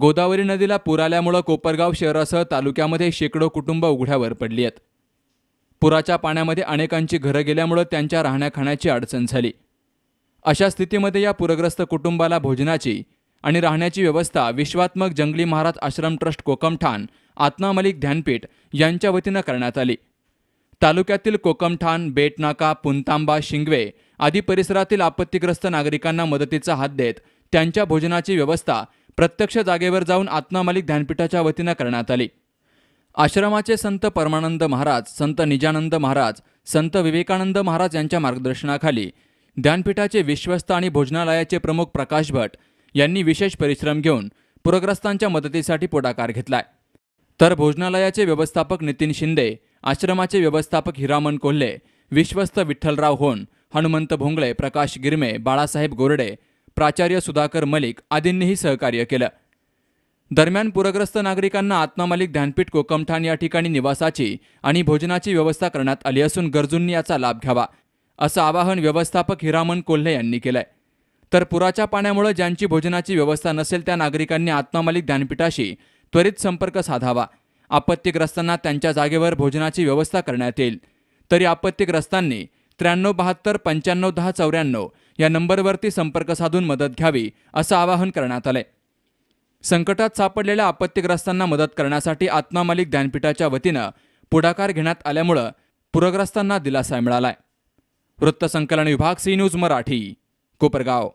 गोदावरी नदीला पूर आल्यामुळं कोपरगाव शहरासह तालुक्यामध्ये शेकडो कुटुंब उघड्यावर पडली आहेत. पुराच्या पाण्यामध्ये अनेकांची घरं गेल्यामुळं त्यांच्या राहण्याखाण्याची अडचण झाली. अशा स्थितीमध्ये या पूरग्रस्त कुटुंबाला भोजनाची आणि राहण्याची व्यवस्था विश्वात्मक जंगली महाराज आश्रम ट्रस्ट कोकमठाण आत्मा मलिक ध्यानपीठ यांच्या वतीनं करण्यात आली. तालुक्यातील कोकमठाण बेटनाका पुंतांबा शिंगवे आदी परिसरातील आपत्तीग्रस्त नागरिकांना मदतीचा हात देत त्यांच्या भोजनाची व्यवस्था प्रत्यक्ष जागेवर जाऊन आत्मा मालिक ध्यानपीठाच्या वतीनं करण्यात आली. आश्रमाचे संत परमानंद महाराज संत निजानंद महाराज संत विवेकानंद महाराज यांच्या मार्गदर्शनाखाली ध्यानपीठाचे विश्वस्त आणि भोजनालयाचे प्रमुख प्रकाश भट यांनी विशेष परिश्रम घेऊन पूरग्रस्तांच्या मदतीसाठी पुढाकार घेतलाय. तर भोजनालयाचे व्यवस्थापक नितीन शिंदे आश्रमाचे व्यवस्थापक हिरामन कोल्हे विश्वस्त विठ्ठलराव होन हनुमंत भोंगळे प्रकाश गिरमे बाळासाहेब गोरडे प्राचार्य सुधाकर मलिक आदींनीही सहकार्य केलं. दरम्यान पूरग्रस्त नागरिकांना आत्मा मलिक ध्यानपीठ कोकमठाण या ठिकाणी निवासाची आणि भोजनाची व्यवस्था करण्यात आली असून गरजूंनी याचा लाभ घ्यावा असं आवाहन व्यवस्थापक हिरामन कोल्हे यांनी केलंय. तर पुराच्या पाण्यामुळे ज्यांची भोजनाची व्यवस्था नसेल त्या नागरिकांनी आत्मा मलिक ध्यानपीठाशी त्वरित संपर्क साधावा. आपत्तीग्रस्तांना त्यांच्या जागेवर भोजनाची व्यवस्था करण्यात येईल. तरी आपत्तीग्रस्तांनी त्र्याण्णव बहात्तर पंच्याण्णव दहा चौऱ्याण्णव या नंबरवरती संपर्क साधून मदत घ्यावी असं आवाहन करण्यात आलंय. संकटात सापडलेल्या आपत्तीग्रस्तांना मदत करण्यासाठी आत्मा मालिक ज्ञानपीठाच्या वतीनं पुढाकार घेण्यात आल्यामुळं पूरग्रस्तांना दिलासा मिळालाय. वृत्तसंकलन विभाग सी न्यूज मराठी कोपरगाव.